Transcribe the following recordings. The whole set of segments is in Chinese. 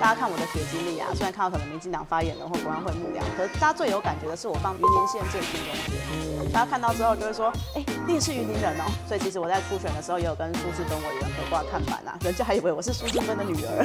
大家看我的学经历啊，虽然看到可能民进党发言人或国安会幕僚，可是大家最有感觉的是我放云林县建新中学，大家看到之后就会说，哎，你也是云林人哦。所以其实我在初选的时候也有跟苏志芬委员合挂看板啊，人家还以为我是苏志芬的女儿。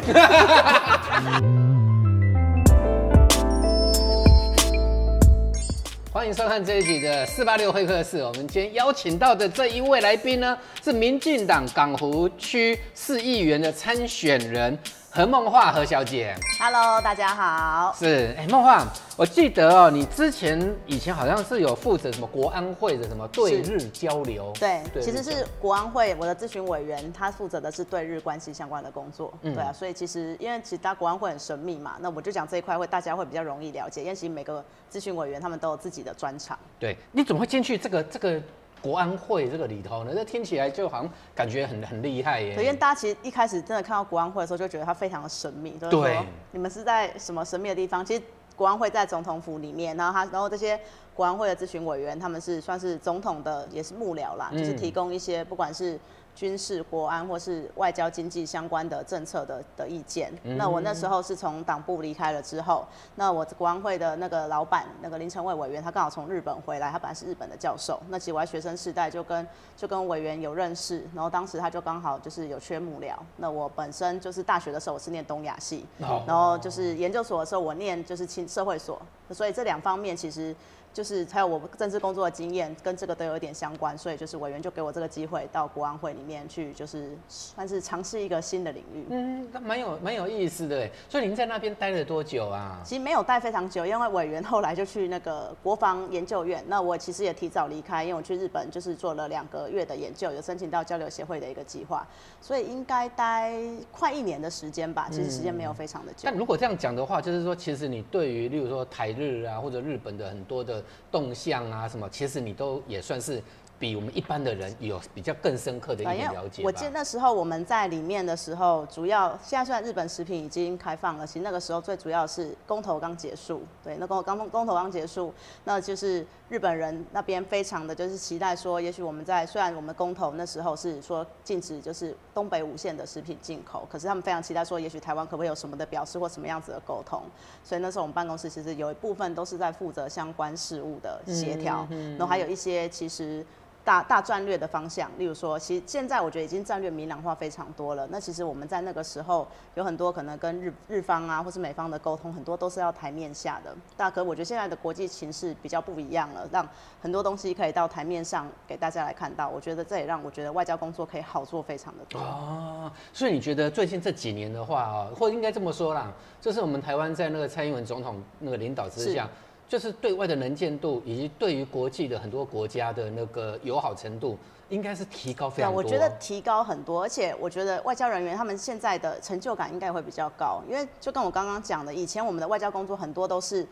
欢迎收看这一集的四八六会客室。我们今天邀请到的这一位来宾呢，是民进党港湖区市议员的参选人。何梦画何小姐，Hello，大家好。是，哎，梦画，我记得哦，你之前以前好像是有负责什么国安会的什么对日交流。对，其实是国安会我的咨询委员，他负责的是对日关系相关的工作。对啊，所以其实因为其他国安会很神秘嘛，那我就讲这一块会大家会比较容易了解，因为其实每个咨询委员他们都有自己的专长。对，你怎么会进去这个这个？国安会这个里头呢，这听起来就好像感觉很很厉害耶。因为大家其实一开始真的看到国安会的时候，就觉得它非常的神秘，就是说你们是在什么神秘的地方？其实国安会在总统府里面，然后他然后这些国安会的咨询委员，他们是算是总统的也是幕僚啦，就是提供一些不管是。军事、国安或是外交、经济相关的政策的的意见。那我那时候是从党部离开了之后，那我国安会的那个老板，那个林成伟委员，他刚好从日本回来，他本来是日本的教授。那其实我在学生时代就跟就跟委员有认识，然后当时他就刚好就是有缺幕僚。那我本身就是大学的时候我是念东亚系，然后就是研究所的时候我念就是青社会所，所以这两方面其实。就是还有我政治工作的经验，跟这个都有一点相关，所以就是委员就给我这个机会到国安会里面去，就是算是尝试一个新的领域。嗯，那蛮有蛮有意思的。所以您在那边待了多久啊？其实没有待非常久，因为委员后来就去那个国防研究院。那我其实也提早离开，因为我去日本就是做了两个月的研究，有申请到交流协会的一个计划，所以应该待快一年的时间吧。其实时间没有非常的久。但如果这样讲的话，就是说，其实你对于例如说台日啊，或者日本的很多的。动向啊，什么？其实你都也算是比我们一般的人有比较更深刻的一点了解。我记得那时候我们在里面的时候，主要现在虽然日本食品已经开放了，其实那个时候最主要是公投刚结束，对，那公刚公投刚结束，那就是。日本人那边非常的就是期待说，也许我们在虽然我们公投那时候是说禁止就是东北五县的食品进口，可是他们非常期待说，也许台湾可不可以有什么的表示或什么样子的沟通。所以那时候我们办公室其实有一部分都是在负责相关事务的协调，嗯然后还有一些其实。大大战略的方向，例如说，其实现在我觉得已经战略明朗化非常多了。那其实我们在那个时候有很多可能跟日日方啊，或是美方的沟通，很多都是要台面下的。大可我觉得现在的国际形势比较不一样了，让很多东西可以到台面上给大家来看到。我觉得这也让我觉得外交工作可以好做非常的多。哦，所以你觉得最近这几年的话啊，或应该这么说啦，就是我们台湾在那个蔡英文总统那个领导之下。就是对外的能见度，以及对于国际的很多国家的那个友好程度，应该是提高非常多。我觉得提高很多，而且我觉得外交人员他们现在的成就感应该会比较高，因为就跟我刚刚讲的，以前我们的外交工作很多都是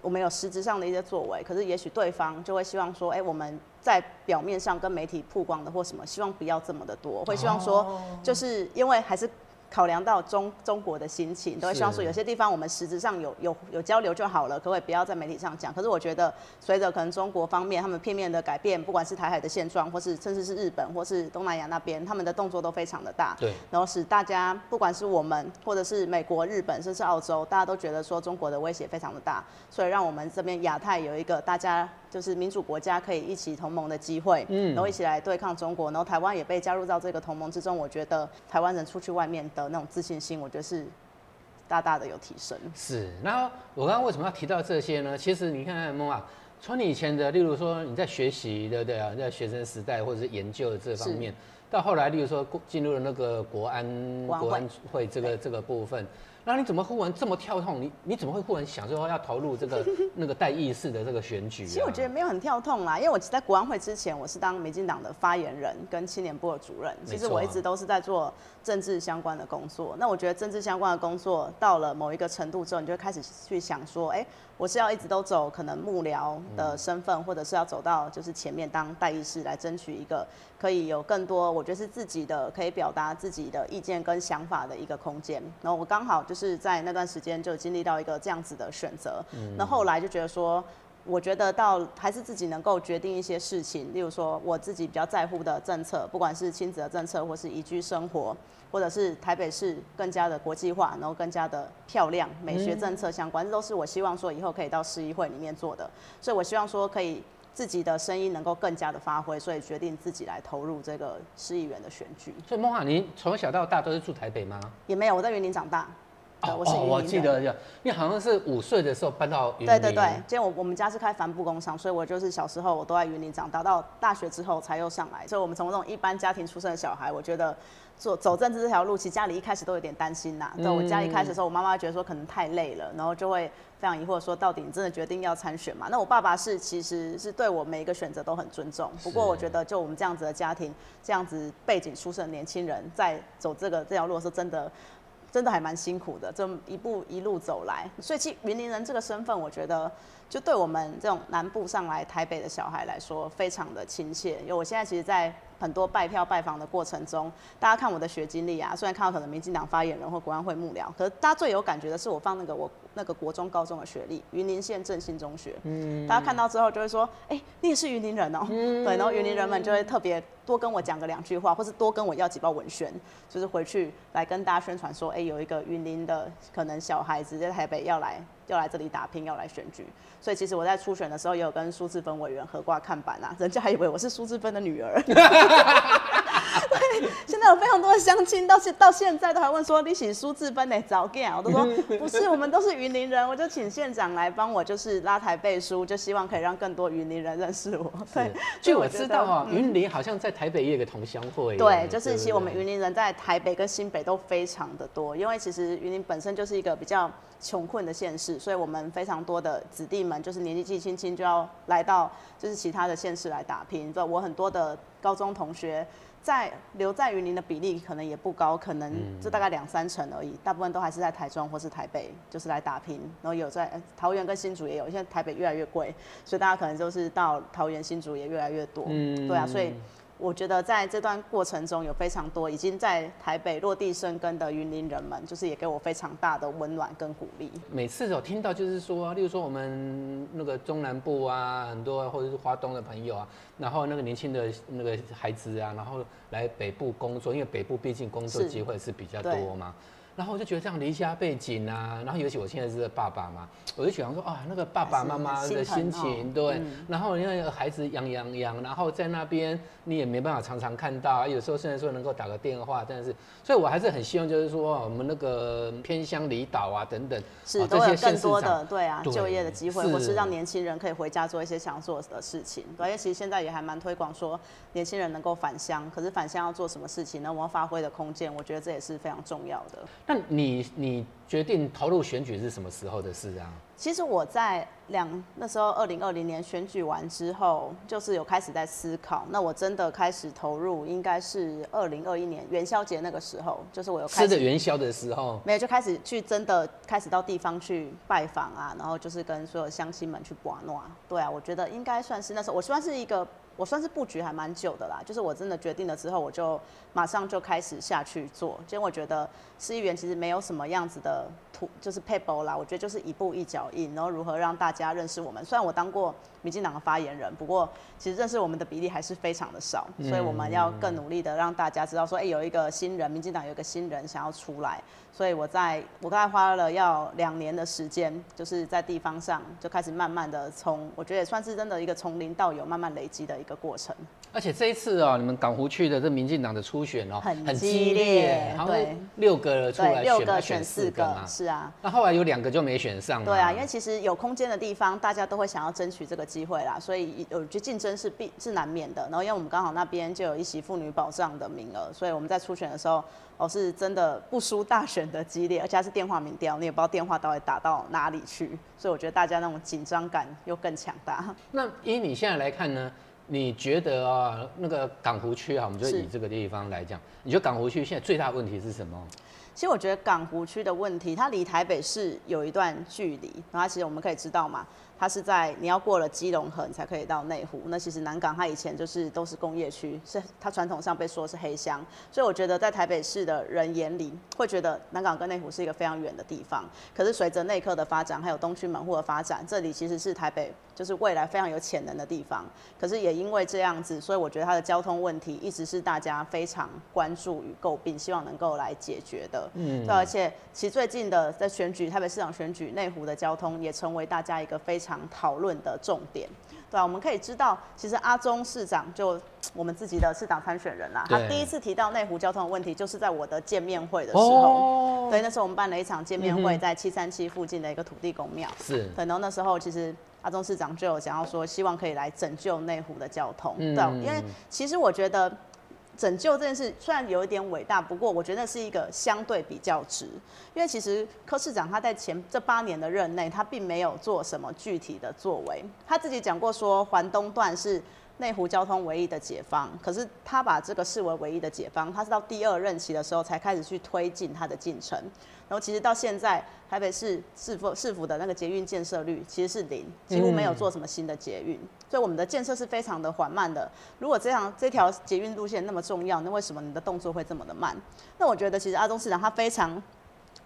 我们有实质上的一些作为，可是也许对方就会希望说，哎，我们在表面上跟媒体曝光的或什么，希望不要这么的多，会希望说，就是因为还是。考量到中中国的心情，都会希望说有些地方我们实质上有有有交流就好了，可不可以不要在媒体上讲？可是我觉得随着可能中国方面他们片面的改变，不管是台海的现状，或是甚至是日本或是东南亚那边，他们的动作都非常的大，对，然后使大家不管是我们或者是美国、日本，甚至澳洲，大家都觉得说中国的威胁非常的大，所以让我们这边亚太有一个大家。就是民主国家可以一起同盟的机会，嗯，然后一起来对抗中国，然后台湾也被加入到这个同盟之中。我觉得台湾人出去外面的那种自信心，我觉得是大大的有提升。是，那我刚刚为什么要提到这些呢？其实你看梦啊，从你以前的，例如说你在学习，对不对啊？在学生时代或者是研究的这方面，到后来，例如说进入了那个国安国安会这个这个部分。那你怎么忽然这么跳痛？你你怎么会忽然想说要投入这个 那个带意识的这个选举？其实我觉得没有很跳痛啦，因为我在国安会之前，我是当民进党的发言人跟青年部的主任。其实我一直都是在做政治相关的工作。那我觉得政治相关的工作到了某一个程度之后，你就开始去想说，哎。我是要一直都走可能幕僚的身份，或者是要走到就是前面当代议士来争取一个可以有更多我觉得是自己的可以表达自己的意见跟想法的一个空间。然后我刚好就是在那段时间就经历到一个这样子的选择。那后来就觉得说。我觉得到还是自己能够决定一些事情，例如说我自己比较在乎的政策，不管是亲子的政策，或是宜居生活，或者是台北市更加的国际化，然后更加的漂亮，美学政策相关，这都是我希望说以后可以到市议会里面做的。所以我希望说可以自己的声音能够更加的发挥，所以决定自己来投入这个市议员的选举。所以孟华，您从小到大都是住台北吗？也没有，我在云林长大。哦，我记得，你好像是五岁的时候搬到云林。对对对，今天我我们家是开帆布工厂，所以我就是小时候我都在云林长大，到大学之后才又上来。所以，我们从这种一般家庭出生的小孩，我觉得做走政治这条路，其实家里一开始都有点担心呐。对我家一开始的时候，我妈妈觉得说可能太累了，然后就会非常疑惑说，到底你真的决定要参选吗？那我爸爸是其实是对我每一个选择都很尊重。不过我觉得就我们这样子的家庭，这样子背景出身的年轻人，在走这个这条路是真的。真的还蛮辛苦的，这么一步一路走来，所以其实云林人这个身份，我觉得就对我们这种南部上来台北的小孩来说，非常的亲切。因为我现在其实，在很多拜票拜访的过程中，大家看我的学经历啊，虽然看到可能民进党发言人或国安会幕僚，可是大家最有感觉的是我放那个我那个国中高中的学历，云林县振兴中学。嗯，大家看到之后就会说，哎，你也是云林人哦。嗯，对，然后云林人们就会特别。多跟我讲个两句话，或是多跟我要几包文宣，就是回去来跟大家宣传说，哎，有一个云林的可能小孩子在台北要来要来这里打拼，要来选举。所以其实我在初选的时候也有跟苏志芬委员合挂看板啊，人家还以为我是苏志芬的女儿。对，现在有非常多的乡亲到现到现在都还问说你是苏志芬的早见，我都说 不是，我们都是云林人。我就请县长来帮我，就是拉台背书，就希望可以让更多云林人认识我。对，据我知道啊，云林好像在台北也有个同乡会。对，就是其实我们云林人在台北跟新北都非常的多，因为其实云林本身就是一个比较穷困的县市，所以我们非常多的子弟们就是年纪纪轻轻就要来到就是其他的县市来打拼。对，我很多的高中同学。在留在云林的比例可能也不高，可能就大概两三成而已，大部分都还是在台中或是台北，就是来打拼。然后有在桃园跟新竹也有，现在台北越来越贵，所以大家可能就是到桃园、新竹也越来越多。嗯，对啊，所以。我觉得在这段过程中有非常多已经在台北落地生根的云林人们，就是也给我非常大的温暖跟鼓励。每次有听到就是说，例如说我们那个中南部啊，很多或者是华东的朋友啊，然后那个年轻的那个孩子啊，然后来北部工作，因为北部毕竟工作机会是比较多嘛。然后我就觉得这样离家背景啊，然后尤其我现在是爸爸嘛，我就想说啊，那个爸爸妈妈的心情，对，然后因为孩子养养养，然后在那边你也没办法常常看到，有时候虽然说能够打个电话，但是，所以我还是很希望就是说我们那个偏乡离岛啊等等，是都有更多的对啊就业的机会，或是让年轻人可以回家做一些想做的事情。对，因为其实现在也还蛮推广说年轻人能够返乡，可是返乡要做什么事情呢？我们要发挥的空间，我觉得这也是非常重要的。那你你决定投入选举是什么时候的事啊？其实我在两那时候二零二零年选举完之后，就是有开始在思考。那我真的开始投入，应该是二零二一年元宵节那个时候，就是我有吃着元宵的时候，没有就开始去真的开始到地方去拜访啊，然后就是跟所有乡亲们去玩啊。对啊，我觉得应该算是那时候，我算是一个。我算是布局还蛮久的啦，就是我真的决定了之后，我就马上就开始下去做。其实我觉得市议员其实没有什么样子的图，就是 paper 啦，我觉得就是一步一脚印，然后如何让大家认识我们。虽然我当过民进党的发言人，不过其实认识我们的比例还是非常的少，所以我们要更努力的让大家知道说，哎，有一个新人，民进党有一个新人想要出来。所以我在我大概花了要两年的时间，就是在地方上就开始慢慢的从，我觉得也算是真的一个从零到有慢慢累积的一个过程。而且这一次哦，你们港湖区的这民进党的初选哦，很激烈，对，六个出来选，个选四个嘛，是啊。那后来有两个就没选上。对啊，因为其实有空间的地方，大家都会想要争取这个机会啦，所以我觉得竞争是必是难免的。然后因为我们刚好那边就有一席妇女保障的名额，所以我们在初选的时候。哦，是真的不输大选的激烈，而且是电话民调，你也不知道电话到底打到哪里去，所以我觉得大家那种紧张感又更强大。那以你现在来看呢？你觉得啊，那个港湖区啊，我们就以这个地方来讲，你觉得港湖区现在最大的问题是什么？其实我觉得港湖区的问题，它离台北市有一段距离，然后其实我们可以知道嘛。它是在你要过了基隆河，你才可以到内湖。那其实南港它以前就是都是工业区，是它传统上被说是黑箱。所以我觉得在台北市的人眼里，会觉得南港跟内湖是一个非常远的地方。可是随着内科的发展，还有东区门户的发展，这里其实是台北就是未来非常有潜能的地方。可是也因为这样子，所以我觉得它的交通问题一直是大家非常关注与诟病，希望能够来解决的。嗯。对，而且其实最近的在选举台北市长选举，内湖的交通也成为大家一个非常。讨论的重点，对啊，我们可以知道，其实阿中市长就我们自己的市长参选人啦，他第一次提到内湖交通的问题，就是在我的见面会的时候，对，那时候我们办了一场见面会，在七三七附近的一个土地公庙，是，对，然后那时候其实阿中市长就有想要说，希望可以来拯救内湖的交通，对，因为其实我觉得。拯救这件事虽然有一点伟大，不过我觉得是一个相对比较值，因为其实柯市长他在前这八年的任内，他并没有做什么具体的作为。他自己讲过说，环东段是内湖交通唯一的解放，可是他把这个视为唯一的解放，他是到第二任期的时候才开始去推进他的进程。然后其实到现在，台北市市府市府的那个捷运建设率其实是零，几乎没有做什么新的捷运，所以我们的建设是非常的缓慢的。如果这样这条捷运路线那么重要，那为什么你的动作会这么的慢？那我觉得其实阿中市长他非常。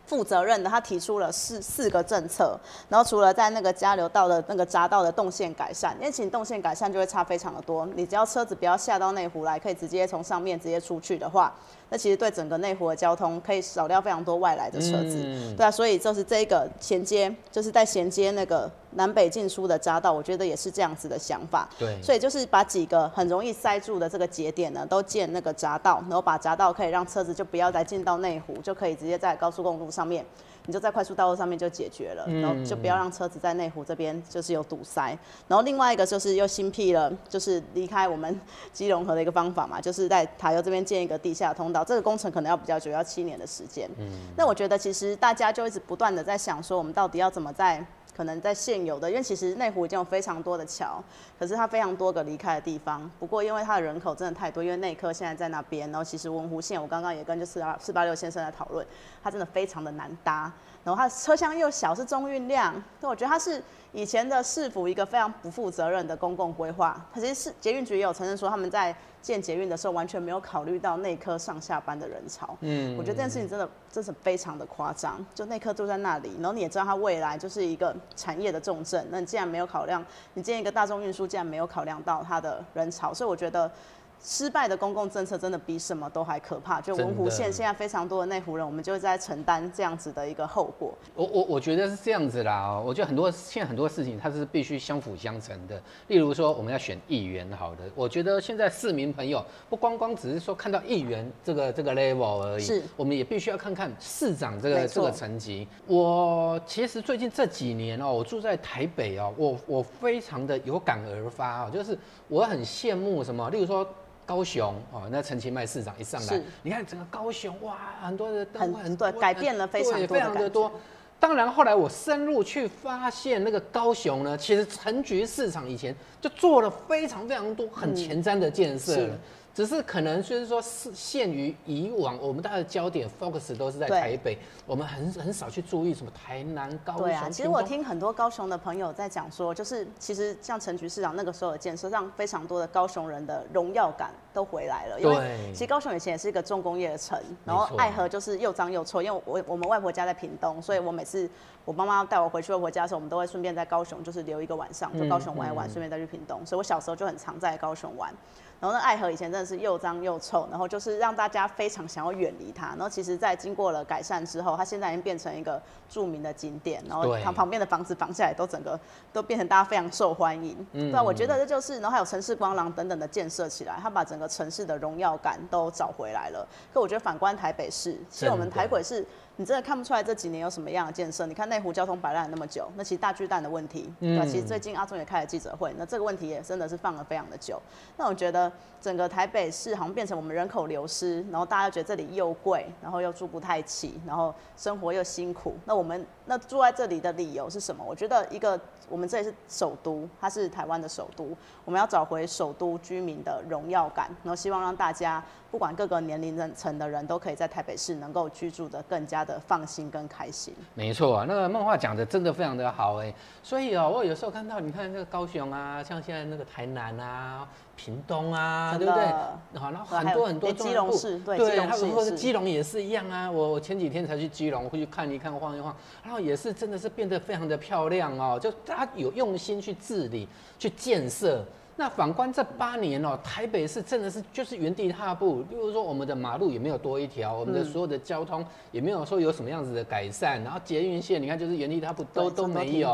负责任的，他提出了四四个政策，然后除了在那个交流道的那个匝道的动线改善，因为其实动线改善就会差非常的多。你只要车子不要下到内湖来，可以直接从上面直接出去的话，那其实对整个内湖的交通可以少掉非常多外来的车子。对啊，所以就是这个衔接，就是在衔接那个。南北进出的匝道，我觉得也是这样子的想法。对，所以就是把几个很容易塞住的这个节点呢，都建那个匝道，然后把匝道可以让车子就不要再进到内湖，就可以直接在高速公路上面，你就在快速道路上面就解决了，然后就不要让车子在内湖这边就是有堵塞。然后另外一个就是又新辟了，就是离开我们基隆河的一个方法嘛，就是在台油这边建一个地下通道，这个工程可能要比较久，要七年的时间。嗯，那我觉得其实大家就一直不断的在想说，我们到底要怎么在可能在现有的，因为其实内湖已经有非常多的桥，可是它非常多个离开的地方。不过因为它的人口真的太多，因为内科现在在那边，然后其实文湖线我刚刚也跟就四二四八六先生在讨论，它真的非常的难搭，然后它车厢又小，是中运量，所以我觉得它是。以前的市府一个非常不负责任的公共规划，其实是捷运局也有承认说他们在建捷运的时候完全没有考虑到内科上下班的人潮。嗯，我觉得这件事情真的真是非常的夸张。就内科住在那里，然后你也知道它未来就是一个产业的重镇，那你既然没有考量，你建一个大众运输，竟然没有考量到它的人潮，所以我觉得。失败的公共政策真的比什么都还可怕。就文湖线现在非常多的内湖人，我们就在承担这样子的一个后果。我我我觉得是这样子啦。我觉得很多现在很多事情它是必须相辅相成的。例如说我们要选议员，好的，我觉得现在市民朋友不光光只是说看到议员这个这个 level 而已，是，我们也必须要看看市长这个这个层级。我其实最近这几年哦，我住在台北哦，我我非常的有感而发哦，就是我很羡慕什么，例如说。高雄哦，那陈其迈市长一上来，你看整个高雄哇，很多的灯很多改变了非常非常的多。当然后来我深入去发现，那个高雄呢，其实陈局市场以前就做了非常非常多很前瞻的建设了。只是可能就是说是限于以往，我们大家的焦点 focus 都是在台北，我们很很少去注意什么台南、高雄。对啊，其实我听很多高雄的朋友在讲说，就是其实像陈局市长那个时候的建设，让非常多的高雄人的荣耀感都回来了。因为其实高雄以前也是一个重工业的城，然后爱河就是又脏又臭。因为我我们外婆家在屏东，所以我每次我妈妈带我回去外婆家的时候，我们都会顺便在高雄就是留一个晚上，就高雄玩一玩，顺便再去屏东。所以我小时候就很常在高雄玩。然后那爱河以前真的是又脏又臭，然后就是让大家非常想要远离它。然后其实，在经过了改善之后，它现在已经变成一个著名的景点。然后它旁边的房子房下来都整个都变成大家非常受欢迎。对啊，我觉得这就是，然后还有城市光廊等等的建设起来，它把整个城市的荣耀感都找回来了。可我觉得反观台北市，其实我们台北市。你真的看不出来这几年有什么样的建设。你看内湖交通摆烂那么久，那其实大巨蛋的问题，对，其实最近阿中也开了记者会，那这个问题也真的是放了非常的久。那我觉得整个台北市好像变成我们人口流失，然后大家觉得这里又贵，然后又住不太起，然后生活又辛苦。那我们那住在这里的理由是什么？我觉得一个我们这里是首都，它是台湾的首都，我们要找回首都居民的荣耀感，然后希望让大家不管各个年龄层的人都可以在台北市能够居住的更加的放心跟开心。没错，那个漫画讲的真的非常的好哎，所以哦，我有时候看到你看那个高雄啊，像现在那个台南啊。屏东啊，对不对？好，然后很多很多基隆市，对，对，他们说是基隆也是一样啊。我我前几天才去基隆，会去看一看，晃一晃，然后也是真的是变得非常的漂亮哦。就大家有用心去治理、去建设。那反观这八年哦，台北市真的是就是原地踏步。例如说，我们的马路也没有多一条，我们的所有的交通也没有说有什么样子的改善。然后捷运线，你看就是原地踏步，都都没有。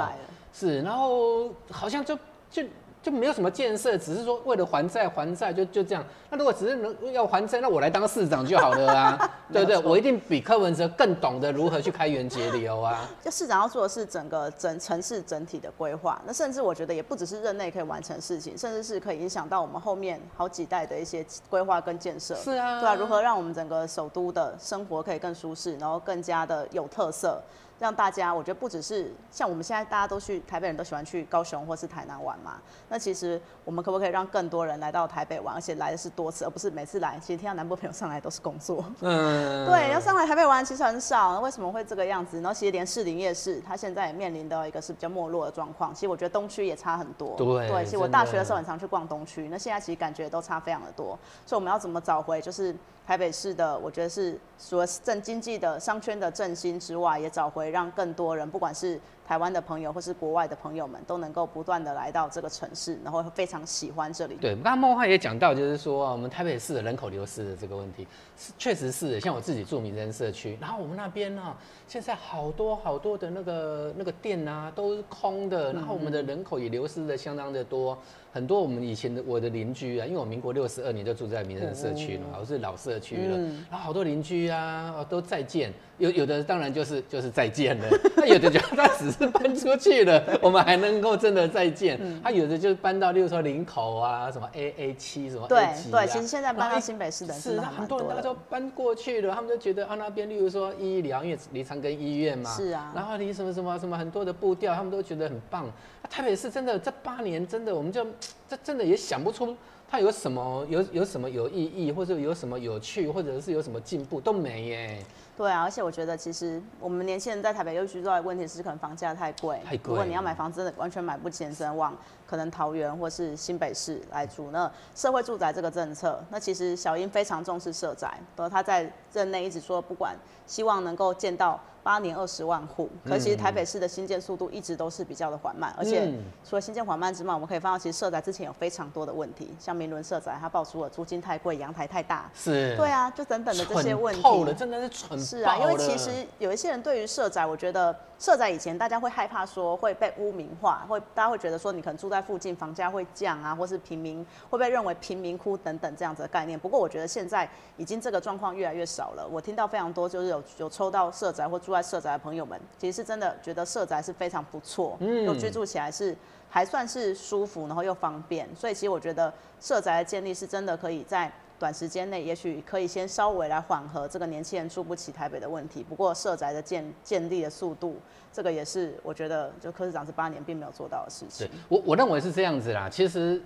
是，然后好像就就。就没有什么建设，只是说为了还债还债就就这样。那如果只是能要还债，那我来当市长就好了啊，对不对？我一定比柯文哲更懂得如何去开源节流啊。就市长要做的是整个整城市整体的规划，那甚至我觉得也不只是任内可以完成事情，甚至是可以影响到我们后面好几代的一些规划跟建设。是啊，对啊，如何让我们整个首都的生活可以更舒适，然后更加的有特色。让大家，我觉得不只是像我们现在大家都去台北人都喜欢去高雄或是台南玩嘛。那其实我们可不可以让更多人来到台北玩，而且来的是多次，而不是每次来？其实听到南部朋友上来都是工作。嗯。对，要上来台北玩其实很少，为什么会这个样子？然后其实连士林夜市，它现在也面临到一个是比较没落的状况。其实我觉得东区也差很多。对。对，其实我大学的时候很常去逛东区，那现在其实感觉都差非常的多。所以我们要怎么找回就是？台北市的，我觉得是除了振经济的商圈的振兴之外，也找回让更多人，不管是台湾的朋友或是国外的朋友们，都能够不断的来到这个城市，然后非常喜欢这里。对，刚刚梦话也讲到，就是说我们台北市的人口流失的这个问题，是确实是像我自己住民生社区，然后我们那边呢，现在好多好多的那个那个店啊都是空的，然后我们的人口也流失的相当的多。很多我们以前的我的邻居啊，因为我民国六十二年就住在民生社区了，我是老社区了，然后好多邻居啊都再见。有有的当然就是就是再见了，他有的就他只是搬出去了，我们还能够真的再见。他有的就搬到，例如说林口啊，什么 A A 七什么对对，其实现在搬到新北市的是很多人，大家都搬过去了，他们就觉得啊那边，例如说医疗，因为离长庚医院嘛，是啊，然后离什么什么什么很多的步调，他们都觉得很棒。台北市真的这八年真的，我们就这真的也想不出它有什么有有什么有意义，或者有什么有趣，或者是有什么进步都没耶。对啊，而且我觉得其实我们年轻人在台北又居住的问题是，可能房价太贵。太贵。如果你要买房子，完全买不起，只能往可能桃园或是新北市来住。那社会住宅这个政策，那其实小英非常重视社宅，然后他在任内一直说，不管希望能够建到。八年二十万户，可其实台北市的新建速度一直都是比较的缓慢，而且除了新建缓慢之外，我们可以发现其实社宅之前有非常多的问题，像明伦社宅，它爆出了租金太贵、阳台太大，是，对啊，就等等的这些问题，透了，真的是蠢，是啊，因为其实有一些人对于社宅，我觉得。设在以前，大家会害怕说会被污名化，会大家会觉得说你可能住在附近，房价会降啊，或是平民会被认为贫民窟等等这样子的概念。不过我觉得现在已经这个状况越来越少了。我听到非常多就是有有抽到社宅或住在社宅的朋友们，其实是真的觉得社宅是非常不错，嗯，又居住起来是还算是舒服，然后又方便。所以其实我觉得社宅的建立是真的可以在。短时间内也许可以先稍微来缓和这个年轻人住不起台北的问题。不过社宅的建建立的速度，这个也是我觉得就柯市长这八年并没有做到的事情。我我认为是这样子啦，其实。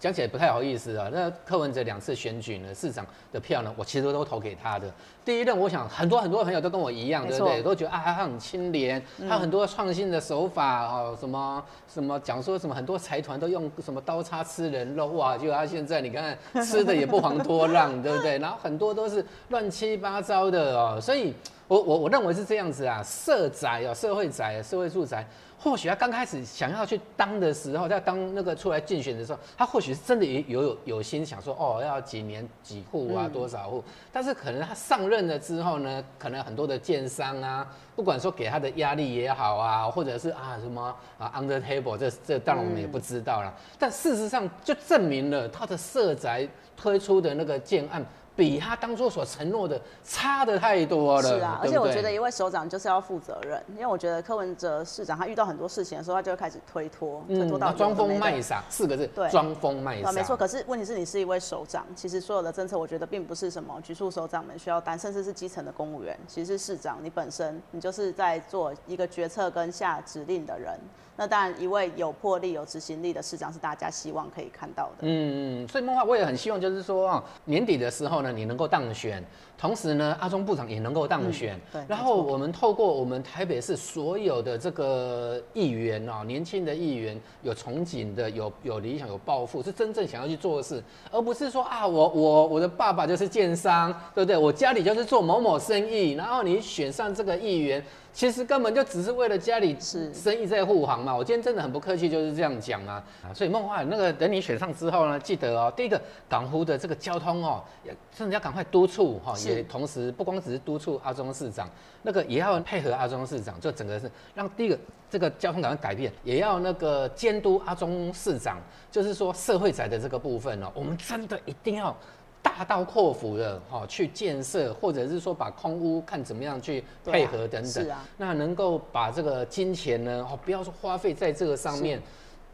讲起来不太好意思啊，那柯文哲两次选举呢，市长的票呢，我其实都投给他的。第一任，我想很多很多朋友都跟我一样，对不对？都觉得啊，他很清廉，他很多创新的手法哦，什么什么讲说什么很多财团都用什么刀叉吃人肉啊，就他现在你看吃的也不遑多让，对不对？然后很多都是乱七八糟的哦，所以我我我认为是这样子啊，社宅啊，社会宅，社会住宅。或许他刚开始想要去当的时候，在当那个出来竞选的时候，他或许是真的也有有有心想说，哦，要几年几户啊，多少户？但是可能他上任了之后呢，可能很多的建商啊，不管说给他的压力也好啊，或者是啊什么啊 under table，这这当然我们也不知道了。但事实上就证明了他的社宅推出的那个建案比他当初所承诺的差的太多了。是啊，而且我觉得一位首长就是要负责任，因为我觉得柯文哲市长他遇到很多事情的时候，他就会开始推脱，推脱到装疯卖傻四个字，对，装疯卖傻。没错，可是问题是你是一位首长，其实所有的政策，我觉得并不是什么局处首长们需要担，甚至是基层的公务员，其实是市长你本身，你就是在做一个决策跟下指令的人。那当然，一位有魄力、有执行力的市长是大家希望可以看到的。嗯嗯，所以梦话我也很希望，就是说年底的时候呢，你能够当选，同时呢，阿中部长也能够当选。对。然后我们透过我们台北市所有的这个议员啊，年轻的议员，有憧憬的，有有理想、有抱负，是真正想要去做的事，而不是说啊，我我我的爸爸就是建商，对不对？我家里就是做某某生意，然后你选上这个议员。其实根本就只是为了家里是生意在护航嘛。我今天真的很不客气，就是这样讲啊。啊，所以梦幻那个等你选上之后呢，记得哦，第一个港湖的这个交通哦，也真的要赶快督促哈，也同时不光只是督促阿中市长，那个也要配合阿中市长，就整个是让第一个这个交通赶快改变，也要那个监督阿中市长，就是说社会宅的这个部分哦，我们真的一定要。大刀阔斧的哈去建设，或者是说把空屋看怎么样去配合等等，那能够把这个金钱呢，哦不要说花费在这个上面，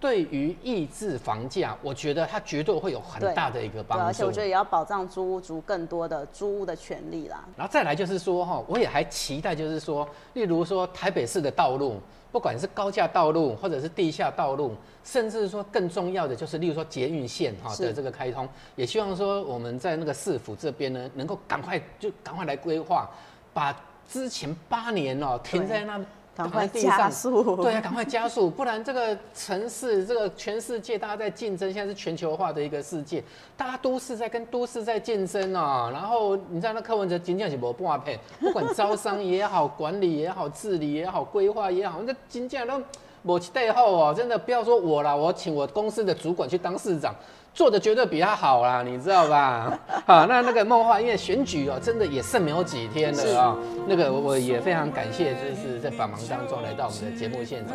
对于抑制房价，我觉得它绝对会有很大的一个帮助。而且我觉得也要保障租屋族更多的租屋的权利啦。然后再来就是说哈，我也还期待就是说，例如说台北市的道路。不管是高架道路，或者是地下道路，甚至说更重要的就是，例如说捷运线哈的这个开通，也希望说我们在那个市府这边呢，能够赶快就赶快来规划，把之前八年哦停在那。赶快加速，对啊，赶快加速，不然这个城市，这个全世界大家在竞争，现在是全球化的一个世界，大家都是在跟都市在竞争啊。然后你知道那柯文哲金价是无半配，不管招商也好，管理也好，治理也好，规划也好，那金价都无期待后哦，真的不要说我了，我请我公司的主管去当市长。做的绝对比他好啦，你知道吧？好，那那个梦话，因为选举哦，真的也剩没有几天了啊。那个我也非常感谢，就是在百忙当中来到我们的节目现场，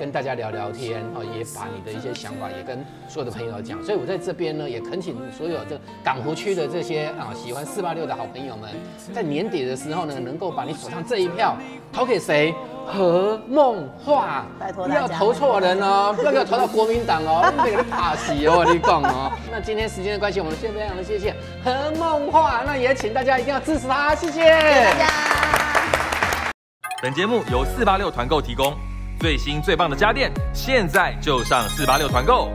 跟大家聊聊天哦，也把你的一些想法也跟所有的朋友讲。所以我在这边呢，也恳请所有这港湖区的这些啊喜欢四八六的好朋友们，在年底的时候呢，能够把你手上这一票投给谁？何梦话，不要投错人哦，不要给我投到国民党哦，你给他怕死哦，我跟你讲哦。那今天时间的关系，我们先非常的谢谢何梦画，那也请大家一定要支持他，谢谢大家。本节目由四八六团购提供，最新最棒的家电，现在就上四八六团购。